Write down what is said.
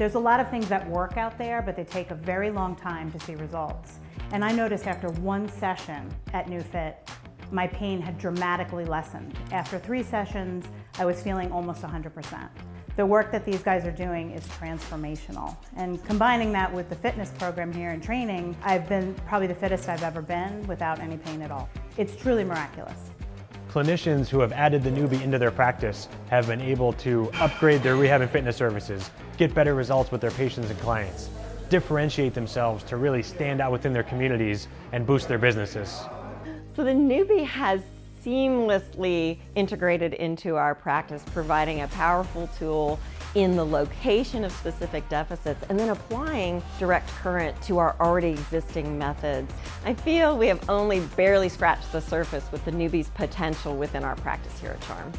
There's a lot of things that work out there, but they take a very long time to see results. And I noticed after one session at NeuFit, my pain had dramatically lessened. After three sessions, I was feeling almost 100%. The work that these guys are doing is transformational. And combining that with the fitness program here and training, I've been probably the fittest I've ever been without any pain at all. It's truly miraculous. Clinicians who have added the Neubie into their practice have been able to upgrade their rehab and fitness services, get better results with their patients and clients, differentiate themselves to really stand out within their communities and boost their businesses. So the Neubie has seamlessly integrated into our practice, providing a powerful tool in the location of specific deficits and then applying direct current to our already existing methods. I feel we have only barely scratched the surface with the Neubie's potential within our practice here at Charm.